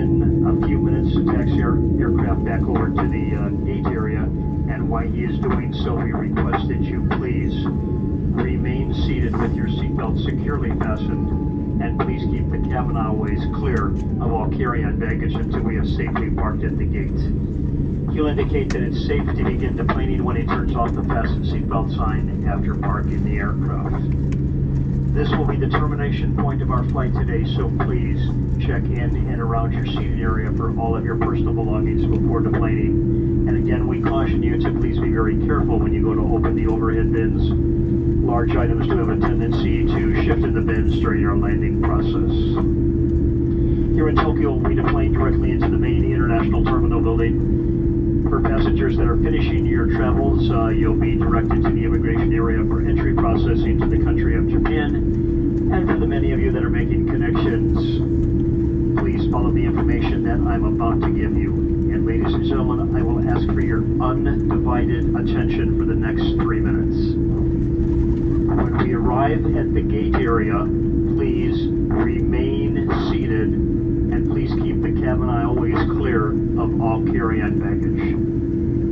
captain a few minutes to taxi our aircraft back over to the uh, gate area, and while he is doing so, we request that you please remain seated with your seatbelt securely fastened, and please keep the cabin aisleways clear of all carry-on baggage until we have safely parked at the gate. He'll indicate that it's safe to begin deplaning when he turns off the fasten seatbelt sign after parking the aircraft. This will be the termination point of our flight today, so please check in and around your seating area for all of your personal belongings before deplaning. And again, we caution you to please be very careful when you go to open the overhead bins. Large items do have a tendency to shift in the bins during our landing process. Here in Tokyo, we deplane directly into the main international terminal building. For passengers that are finishing your travels, uh, you'll be directed to the immigration area for entry processing to the country of Japan. And for the many of you that are making connections, please follow the information that I'm about to give you. And ladies and gentlemen, I will ask for your undivided attention for the next three minutes. When we arrive at the gate area, please remain seated and please keep the cabin aisleways clear of all carry-on baggage.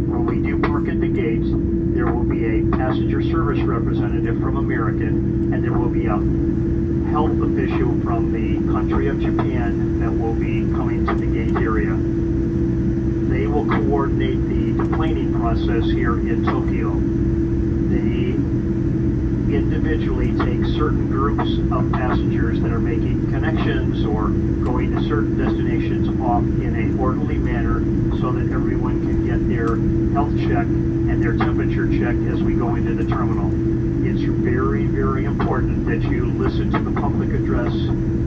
When we do park at the gates, there will be a passenger service representative from American, and there will be a health official from the country of Japan that will be coming to the gate area. They will coordinate the deplaning process here in Tokyo. Individually take certain groups of passengers that are making connections or going to certain destinations off in an orderly manner so that everyone can get their health check and their temperature check as we go into the terminal. It's very, very important that you listen to the public address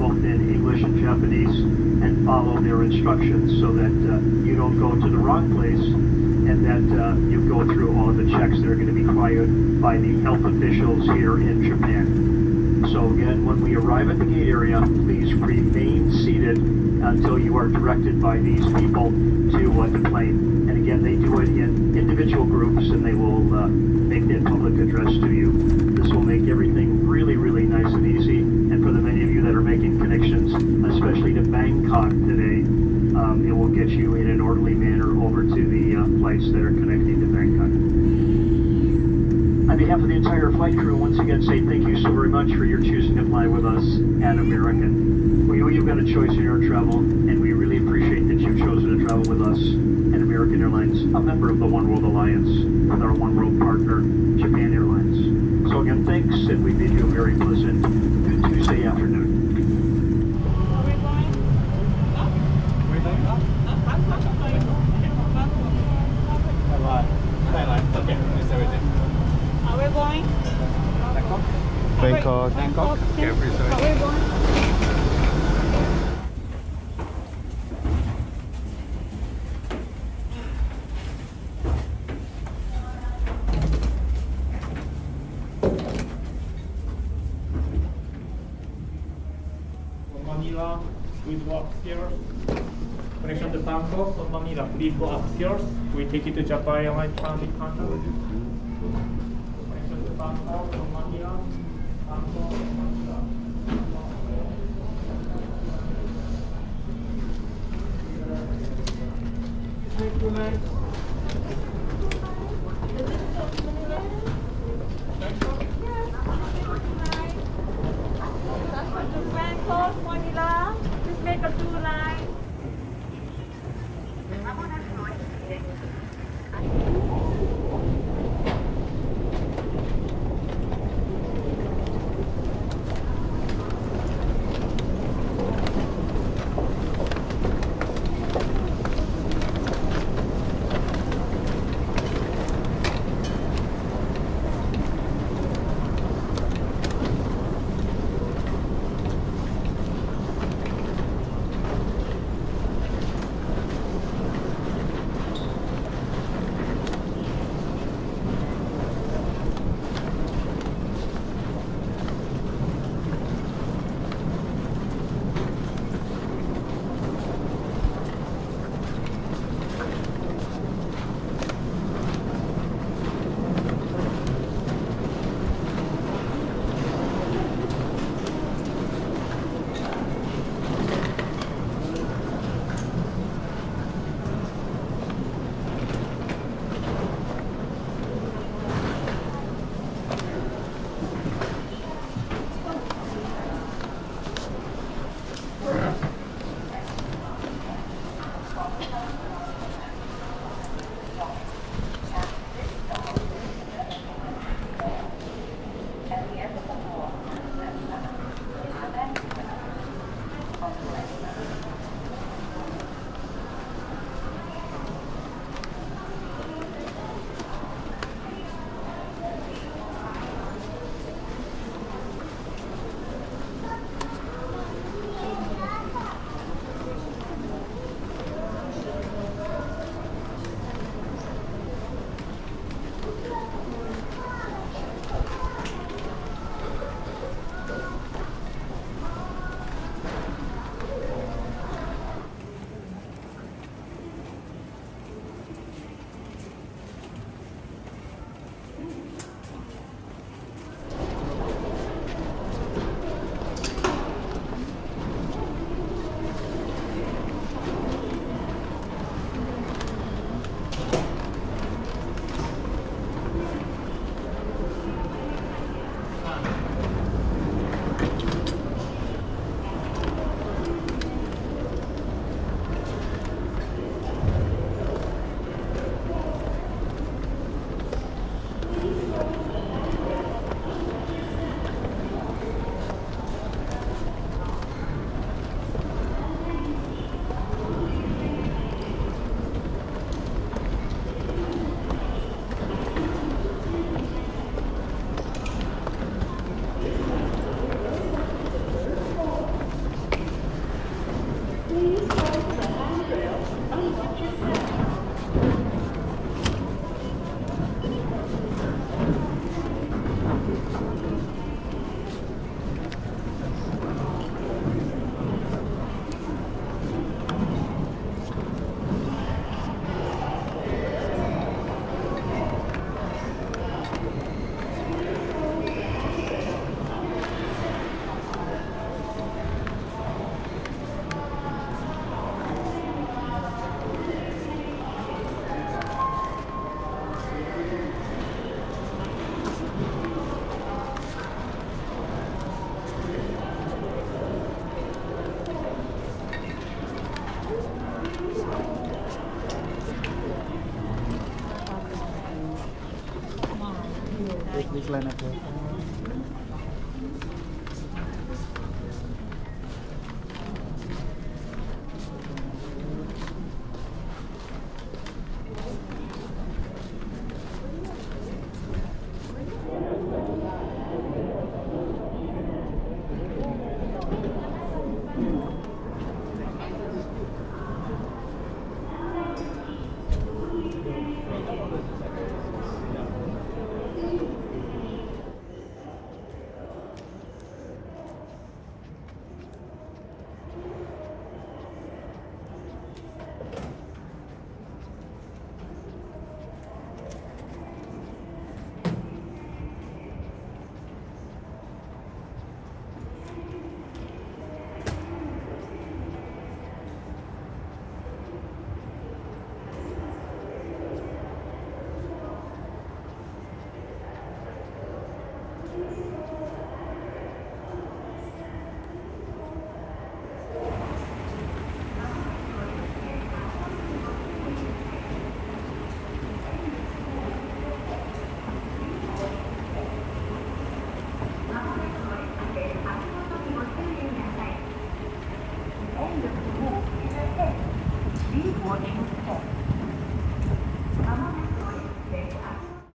both in English and Japanese and follow their instructions so that uh, you don't go to the wrong place and that uh, you go through all the checks that are going to be required by the health officials here in Japan. So again, when we arrive at the gate area, please remain seated until you are directed by these people to uh, plane. And again, they do it in individual groups and they will uh, make that public address to you. This will make everything really, really nice and easy. And for the many of you that are making connections, especially to Bangkok today, um, it will get you in an orderly manner over to the that are connecting to Bangkok. On behalf of the entire flight crew, once again say thank you so very much for your choosing to fly with us at American. We know you've got a choice in your travel, and we really appreciate that you've chosen to travel with us at American Airlines, a member of the Oneworld Alliance, with our Oneworld partner, Japan Airlines. So again, thanks, and we bid you a very pleasant good Tuesday afternoon. Are we going? Bangkok. Bangkok. Are we? From Manila, please go upstairs. Connection to Bangkok from Manila, please go upstairs. We take you to Japan Airlines transit counter. Connection to Bangkok from Manila, あの no puedo.